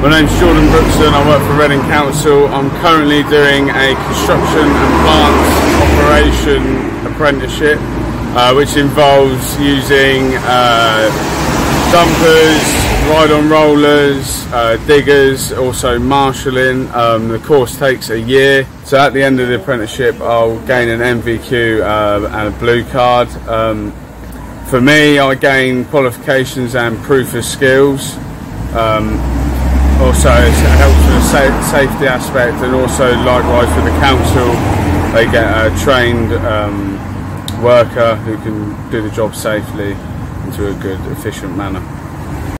My name's Jordan Brookson, I work for Reading Council. I'm currently doing a construction and plants operation apprenticeship, uh, which involves using uh, dumpers, ride-on rollers, uh, diggers, also marshalling. Um, the course takes a year, so at the end of the apprenticeship I'll gain an NVQ uh, and a blue card. Um, for me, I gain qualifications and proof of skills. Um, also it helps with the safety aspect and also likewise for the council they get a trained um, worker who can do the job safely into a good efficient manner.